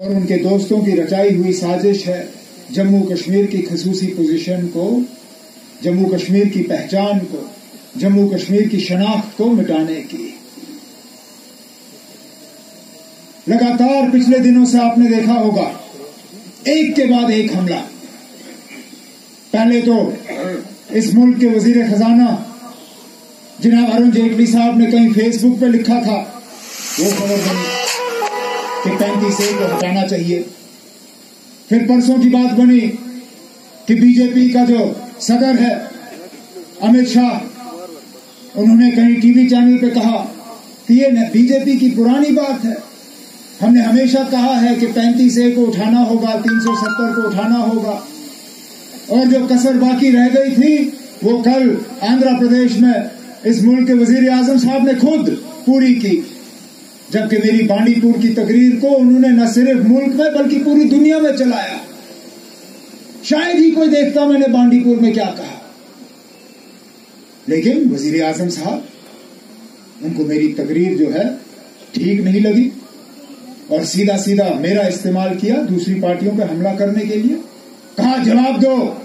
और उनके दोस्तों की रचाई हुई साजिश है जम्मू कश्मीर की खसूसी पोजीशन को, जम्मू कश्मीर की पहचान को, जम्मू कश्मीर की शनाख्त को मिटाने की। लगातार पिछले दिनों से आपने देखा होगा, एक के बाद एक हमला। पहले तो इस मुल्क के वज़ीर खजाना जनाब अरुण जेटली साहब ने कहीं फेसबुक पे लिखा था, वो खबर बनी। कि पैंतीस ए को हटाना चाहिए। फिर परसों की बात बनी कि बीजेपी का जो सदर है, अमित शाह, उन्होंने कहीं टीवी चैनल पे कहा कि ये बीजेपी की पुरानी बात है। हमने हमेशा कहा है कि पैंतीस ए को उठाना होगा, तीन सौ सत्तर को उठाना होगा। और जो कसर बाकी रह गई थी, वो कल आंध्र प्रदेश में इस मुल्क के वज़ीर आज़म साहब ने खुद पूरी की। जबकि मेरी बांडीपुर की तकरीर को उन्होंने न सिर्फ़ मुल्क में, बल्कि पूरी दुनिया में चलाया। शायद ही कोई देखता मैंने बांडीपुर में क्या कहा। लेकिन वज़ीर आज़म साहब, उनको मेरी तकरीर जो है, ठीक नहीं लगी और सीधा सीधा मेरा इस्तेमाल किया दूसरी पार्टियों पर हमला करने के लिए। कहा, जवाब दो,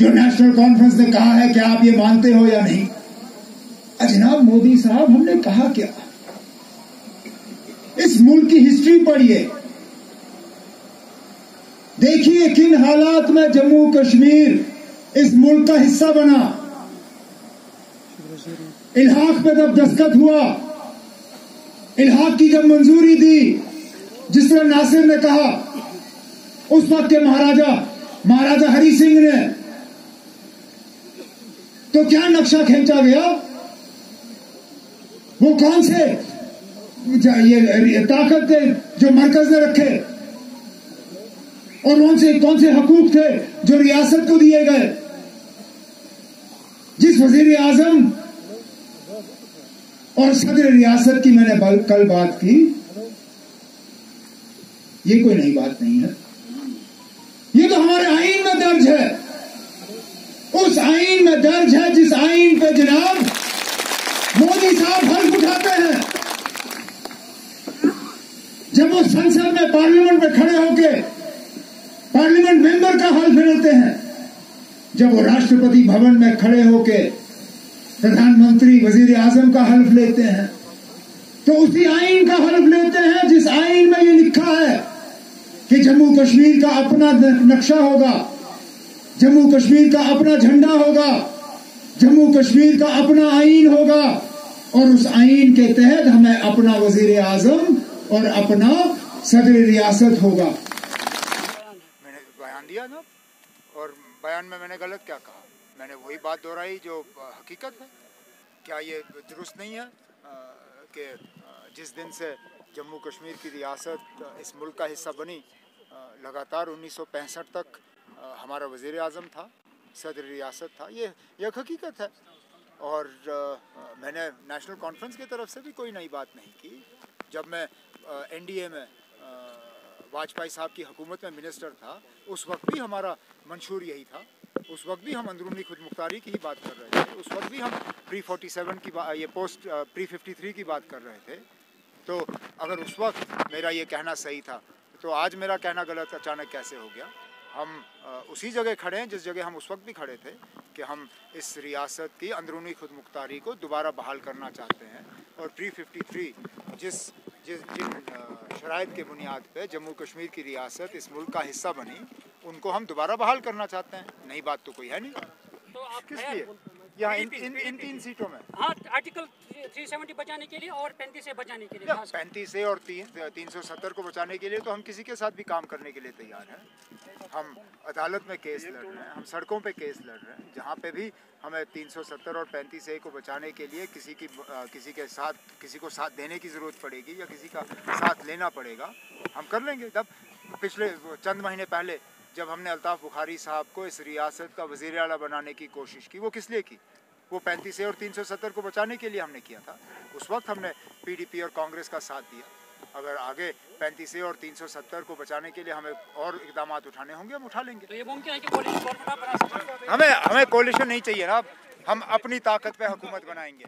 जो नेशनल कॉन्फ्रेंस ने कहा है क्या आप ये मानते हो या नहीं। अजनाब मोदी साहब, हमने कहा क्या? मुल्क की हिस्ट्री पढ़िए। देखिए किन हालात में जम्मू कश्मीर इस मुल्क का हिस्सा बना। इलाहाक पे जब दस्तखत हुआ, इलाहाक की जब मंजूरी दी, जिस तरह नासिर ने कहा, उस वक्त के महाराजा महाराजा हरि सिंह ने तो क्या नक्शा खींचा गया? वो कौन से? ये ताकत थे जो मरकज ने रखे। और कौन से कौन से हकूक थे, जो रियासत को दिए गए। जिस वज़ीर आज़म और सदर रियासत की मैंने कल बात की, ये कोई नई बात नहीं है। ये तो हमारे आइन में दर्ज है उस आइन में दर्ज है जिस आइन पे जनाब मोदी साहब हल्फ उठाते हैं जब वो संसद में पार्लियामेंट में खड़े होकर पार्लियामेंट मेंबर का हल्फ लेते हैं। जब वो राष्ट्रपति भवन में खड़े होकर प्रधानमंत्री वज़ीर आज़म का हल्फ लेते हैं तो उसी आइन का हल्फ लेते हैं, जिस आइन में ये लिखा है कि जम्मू कश्मीर का अपना नक्शा होगा जम्मू कश्मीर का अपना झंडा होगा जम्मू कश्मीर का अपना आइन होगा, और उस आइन के तहत हमें अपना वज़ीर आज़म और अपना सदर रियासत होगा। मैंने बयान दिया ना, और बयान में मैंने गलत क्या कहा? मैंने वही बात दोहराई जो हकीकत है। क्या ये दुरुस्त नहीं है कि जिस दिन से जम्मू कश्मीर की रियासत इस मुल्क का हिस्सा बनी लगातार उन्नीस सौ पैंसठ तक हमारा वज़ी अजम था, सदर रियासत था, ये एक हकीकत है। और मैंने नेशनल कॉन्फ्रेंस की तरफ़ से भी कोई नई बात नहीं की। जब मैं एनडीए में वाजपेयी साहब की हुकूमत में मिनिस्टर था, उस वक्त भी हमारा मंशूर यही था। उस वक्त भी हम अंदरूनी खुद मुख्तारी की ही बात कर रहे थे। उस वक्त भी हम प्री 47 की ये पोस्ट प्री 53 की बात कर रहे थे। तो अगर उस वक्त मेरा ये कहना सही था तो आज मेरा कहना गलत अचानक कैसे हो गया? हम उसी जगह खड़े हैं, जिस जगह हम उस वक्त भी खड़े थे। कि हम इस रियासत की अंदरूनी खुद मुख्तारी को दोबारा बहाल करना चाहते हैं। और प्री 53 जिस जिस जिन शराइ के बुनियाद पर जम्मू कश्मीर की रियासत इस मुल्क का हिस्सा बनी उनको हम दोबारा बहाल करना चाहते हैं। नई बात तो कोई है नहीं। तो आप किस लिए? यहाँ इन, इन, इन तीन सीटों में। हाँ आर्टिकल 370 बचाने के लिए और पैंतीस से बचाने के लिए पैंतीस से और तीन तीन सौ सत्तर को बचाने के लिए तो हम किसी के साथ भी काम करने के लिए तैयार हैं। हम अदालत में केस लड़ रहे हैं हम सड़कों पे केस लड़ रहे हैं। जहाँ पे भी हमें 370 और 35 ए को बचाने के लिए किसी की किसी के साथ किसी को साथ देने की ज़रूरत पड़ेगी या किसी का साथ लेना पड़ेगा हम कर लेंगे। तब पिछले चंद महीने पहले जब हमने अल्ताफ़ बुखारी साहब को इस रियासत का वज़ीर अला बनाने की कोशिश की वो किस लिए की? वो पैंतीस ए और 370 को बचाने के लिए हमने किया था। उस वक्त हमने पीडीपी और कांग्रेस का साथ दिया। अगर आगे पैंतीस और 370 को बचाने के लिए हमें और इकदाम उठाने होंगे हम उठा लेंगे। तो ये मुमकिन है कि हमें हमें कोलिशन नहीं चाहिए ना। हम अपनी ताकत पे हुकूमत बनाएँगे।